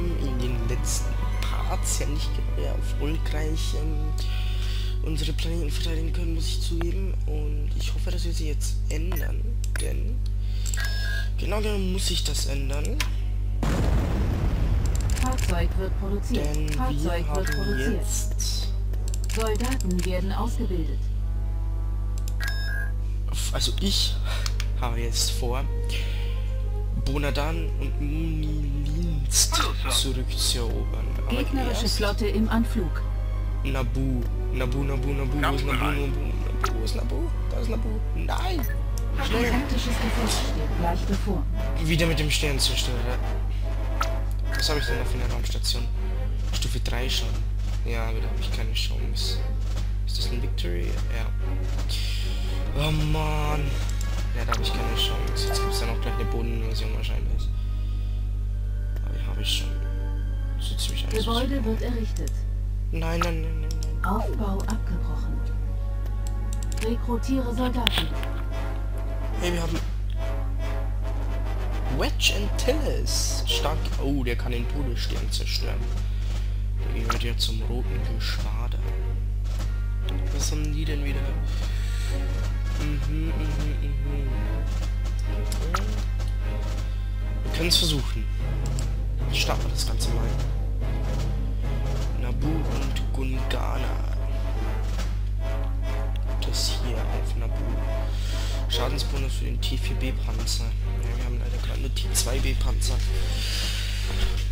haben in den letzten Parts ja nicht mehr erfolgreich ähm, unsere Planeten verteidigen können, muss ich zugeben. Und ich hoffe, dass wir sie jetzt ändern. Denn genau genommen muss ich das ändern. Fahrzeug wird produziert. Denn wir Fahrzeug wird haben produziert. jetzt... Soldaten werden ausgebildet. Also ich habe jetzt vor, Bonadan und Sir. zurückzuerobern. Gegnerische Flotte im Anflug. Nabu. Nabu, Nabu, Nabu. Nabu. Nabu, Nabu? Wo ist Nabu? Da ist Nabu. Nein! Schnell! Gleich bevor. Wieder mit dem Sternzerstörer. Was habe ich denn noch für eine Raumstation? Stufe 3 schon. Ja, aber da habe ich keine Chance. Ist das ein Victory? Ja. Oh Mann. Ja, da habe ich keine Chance. Jetzt gibt es dann auch gleich eine Bodeninvasion wahrscheinlich. Aber die habe ich schon. So ziemlich alles. Gebäude wird errichtet. Nein, nein, nein, nein, nein. Aufbau abgebrochen. Rekrutiere Soldaten. Hey, wir haben Wedge Antilles. Stark. Oh, der kann den Todesstern zerstören. Der gehört ja zum roten Geschwader. Was haben die denn wieder? Mhm, mhm, mhm. Wir können es versuchen. Starten wir das Ganze mal. Nabu und Gungana. Das hier auf Nabu. Schadensbonus für den T4B-Panzer. Ja, wir haben leider gerade nur T2B-Panzer.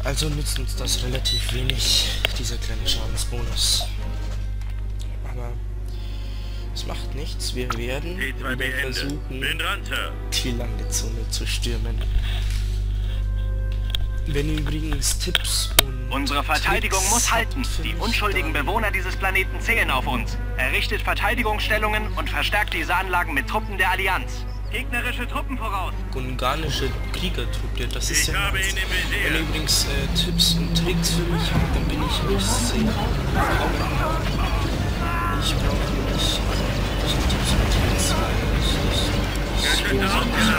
Also nützt uns das relativ wenig, dieser kleine Schadensbonus. Es macht nichts. Wir werden T2B wieder Ende. versuchen, die Landezone zu stürmen. Wenn ihr übrigens Tipps und Unsere Verteidigung Tricks muss halten. Die unschuldigen Bewohner dieses Planeten zählen auf uns. Errichtet Verteidigungsstellungen und verstärkt diese Anlagen mit Truppen der Allianz. Gegnerische Truppen voraus. gunganische Kriegertruppe, das ist Ich ja habe nice. ihn im Visier. Wenn ihr übrigens äh, Tipps und Tricks für mich habt, dann bin ich euch sehr dankbar. Ich brauche nämlich Wir haben einen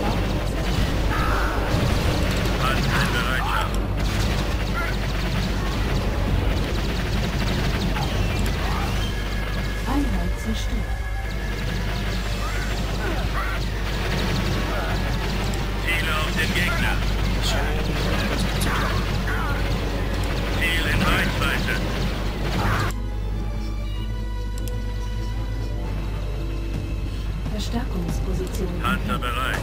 Bauplatz. Zu klappen. Ziel in Reichweite. Verstärkungsposition. Panzer bereit.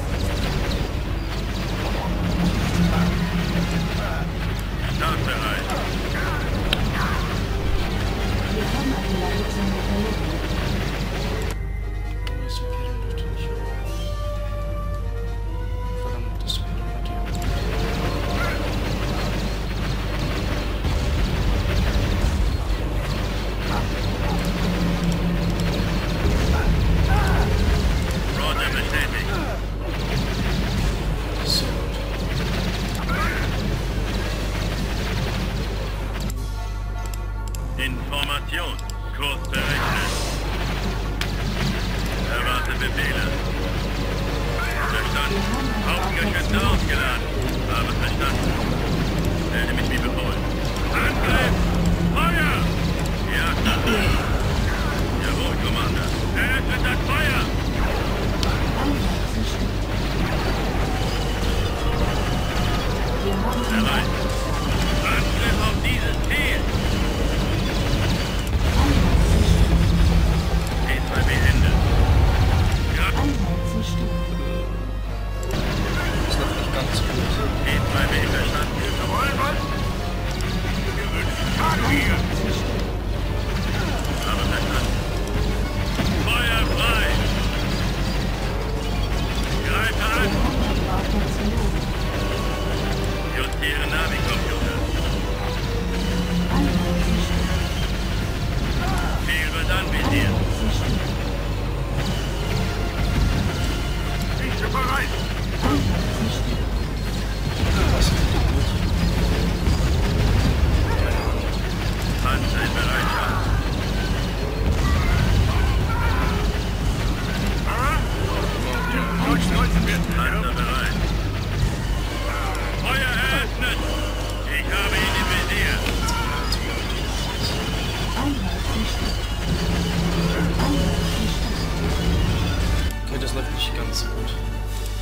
Nicht ganz so gut.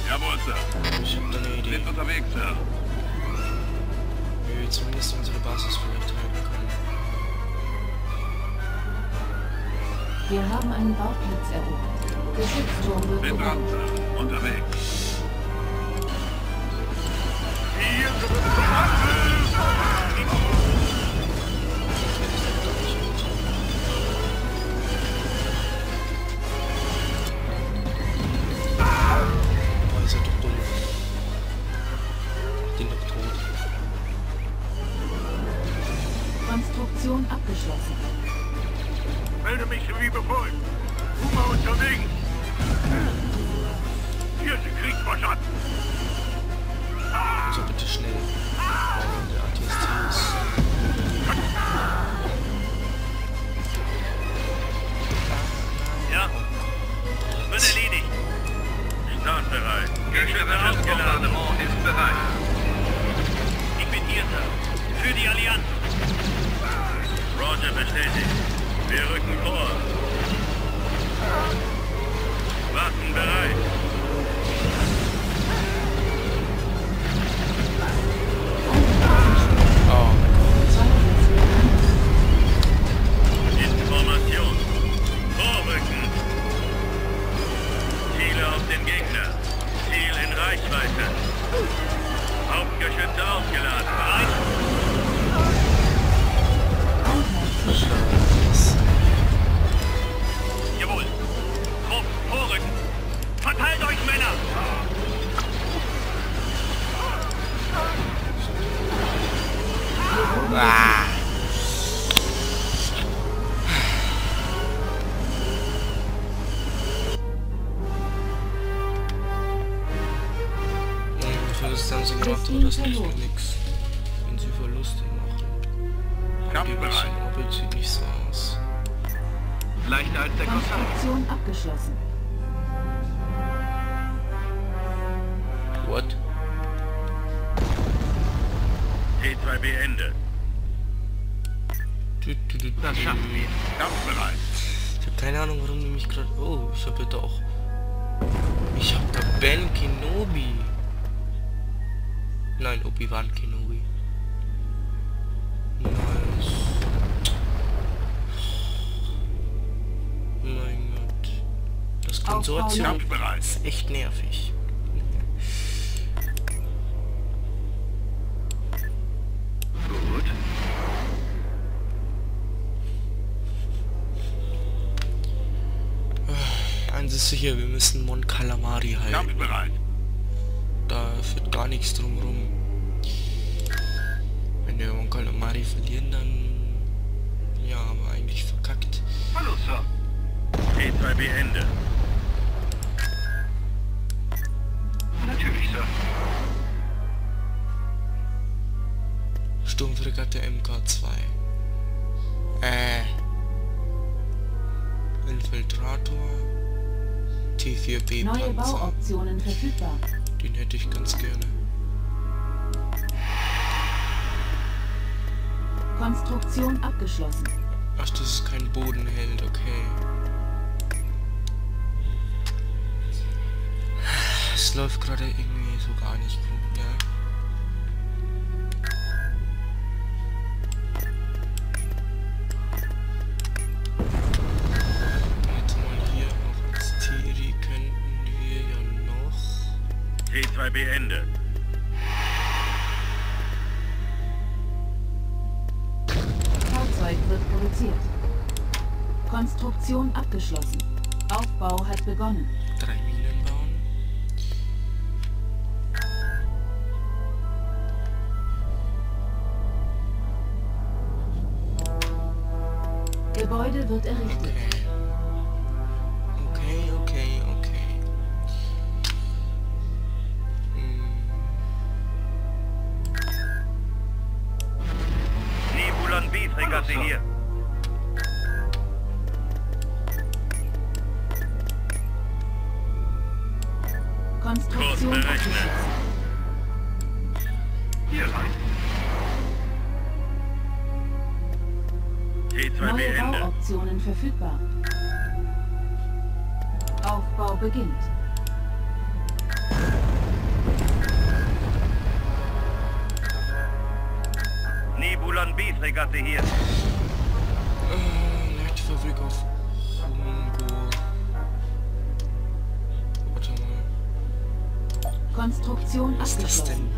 Jawohl, Sir. Ich hab da eine Idee. Sind unterwegs, Sir. Wie wir zumindest unsere Basis vielleicht halten können. Wir haben einen Bauplatz erobert. Geschützturm wird gebaut. Sir. Unterwegs. Hier Abgeschlossen. Melde mich wie befohlen. Puma unterwegs. Vierte Kriegsmannschaft. Also bitte schnell. Roger bestätigt. Wir rücken vor. Waffen bereit. Ist nix. Wenn sie Verluste machen. Bisschen Orbit sieht nicht so aus. Leichter als der. Konstruktion abgeschlossen. What? T2B Ende. Das schaffen wir. Kampfbereit. Ich habe keine Ahnung, warum du mich gerade... Oh, ich habe da auch... Ich habe da Ben Kenobi. Nein, Obi-Wan Kenobi. Nice. Mein Gott. Das Konsortium ist echt nervig. Gut. Eins ist sicher, wir müssen Mon Calamari halten. Da führt gar nichts drum rum. Wenn wir Mon Calamari verlieren, dann... Ja, haben wir eigentlich verkackt. Hallo, Sir. T2B Ende. Natürlich, Sir. Sturmfregatte MK2. Äh. Infiltrator. T4B Neue Panzer. Bauoptionen verfügbar. Den hätte ich ganz gerne. Konstruktion abgeschlossen. Ach, das ist kein Bodenheld, okay. Es läuft gerade irgendwie so gar nicht gut, Konstruktion abgeschlossen. Aufbau hat begonnen. drei Minen bauen. Gebäude wird errichtet. Okay. Kurs berechnet. Hier lang. G2 beendet. Bauoptionen verfügbar. Aufbau beginnt. Nebulon B-Fregatte hier. Äh, uh, Lichtfabrik auf. Konstruktion Was ist das abgeschlossen.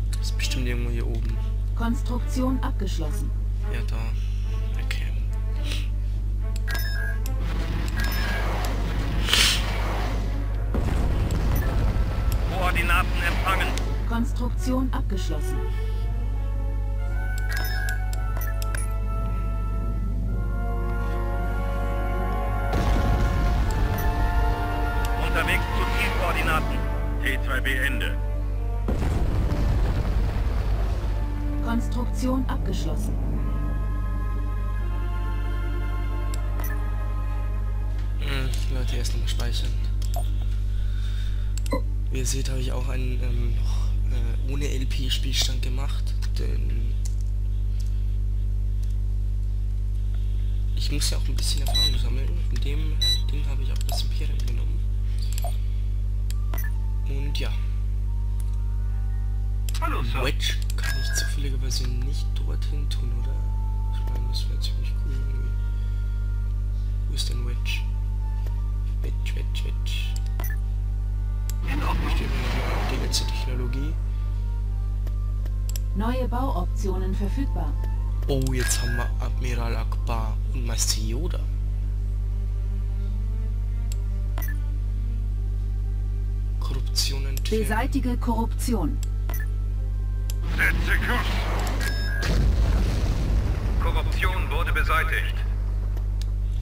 denn? Das ist bestimmt irgendwo hier oben. Konstruktion abgeschlossen. Ja, da. Okay. Koordinaten empfangen. Konstruktion abgeschlossen. T2B Ende. Konstruktion abgeschlossen. Hm, Leute, erst nochmal speichern. Wie ihr seht, habe ich auch einen ähm, noch, äh, ohne LP-Spielstand gemacht, denn ich muss ja auch ein bisschen Erfahrung sammeln. In dem Ding habe ich auch das Imperium genommen. Und ja, Hallo, Sir. Wedge kann ich zufälligerweise nicht dorthin tun, oder? Ich meine, das wäre ziemlich cool irgendwie. Wo ist denn Wedge? Wedge, Wedge, Wedge. In Ordnung. Die letzte Technologie. Neue Bauoptionen verfügbar. Oh, jetzt haben wir Admiral Akbar und Meister Yoda. Korruption entfernen. Beseitige Korruption. Setze Kurs. Korruption wurde beseitigt.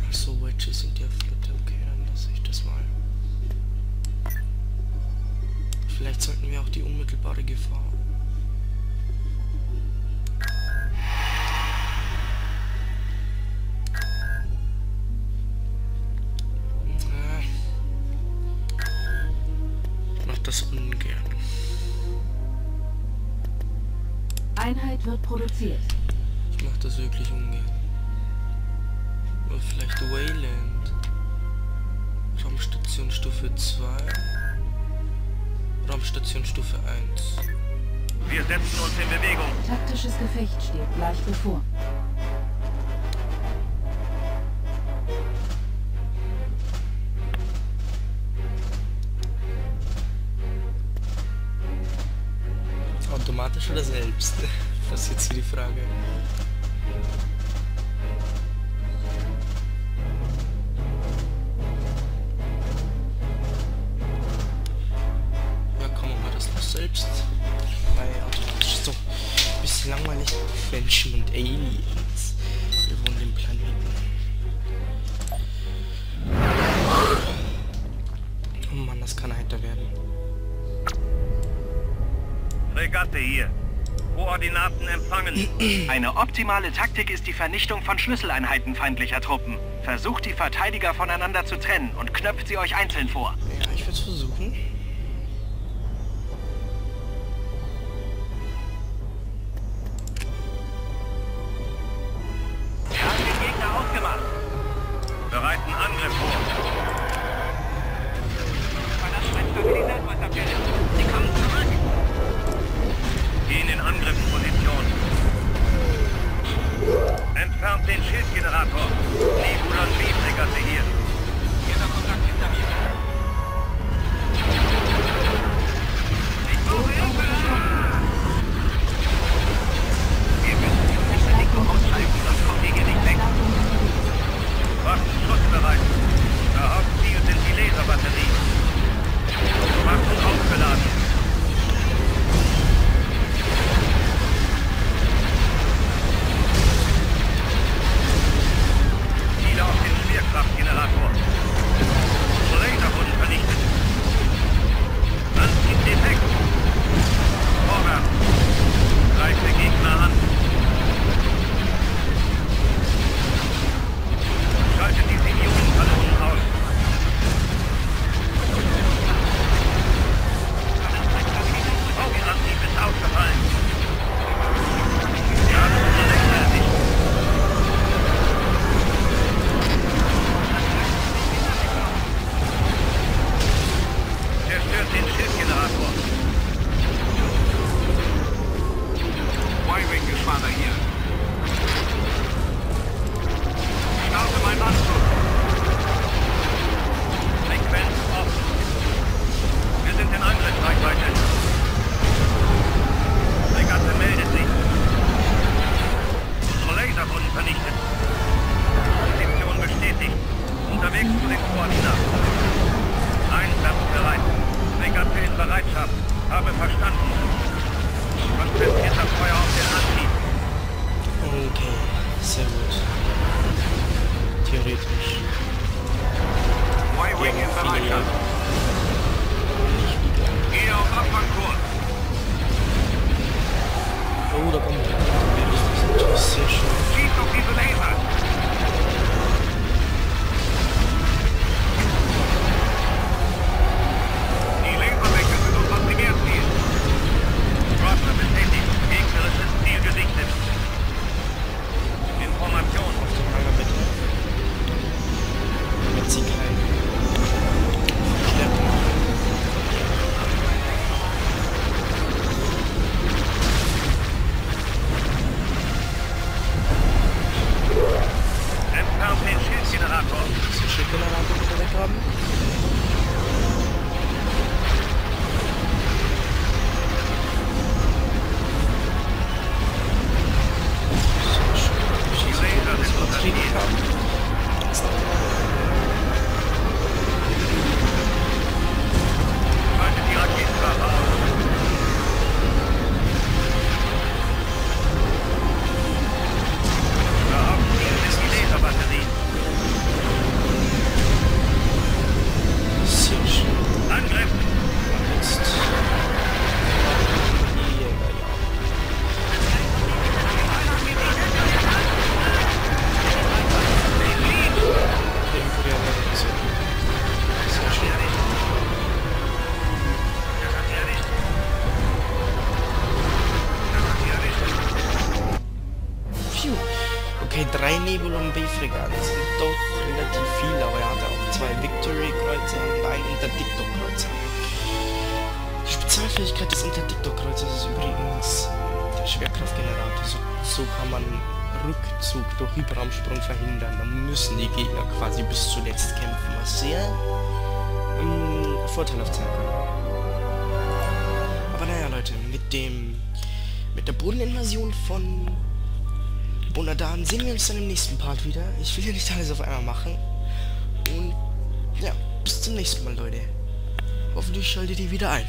Achso, Wedges sind ja Flotte. Okay, dann lasse ich das mal. Vielleicht sollten wir auch die unmittelbare Gefahr. Wird produziert. Ich mach das wirklich ungern. Oder vielleicht Wayland. Raumstation Stufe 2. Raumstation Stufe 1. Wir setzen uns in Bewegung. Taktisches Gefecht steht gleich bevor. Automatisch oder selbst? Das ist jetzt hier die Frage. Ja, komm, mal das noch selbst. Weil automatisch ist doch ein bisschen langweilig. Menschen und Aliens. Wir wohnen den Planeten. Oh Mann, das kann heiter werden. Fregatte hier. Koordinaten empfangen. Eine optimale Taktik ist die Vernichtung von Schlüsseleinheiten feindlicher Truppen. Versucht die Verteidiger voneinander zu trennen und knöpft sie euch einzeln vor. Ja, ich würde es versuchen. Diesen Schildgenerator bitte Rückzug durch Hyperraumsprung verhindern. Da müssen die Gegner quasi bis zuletzt kämpfen, was sehr ähm, vorteilhaft sein kann. Aber naja, Leute, mit dem mit der Bodeninvasion von Bonadan sehen wir uns dann im nächsten Part wieder. Ich will ja nicht alles auf einmal machen. Und ja, bis zum nächsten Mal, Leute. Hoffentlich schaltet ihr wieder ein.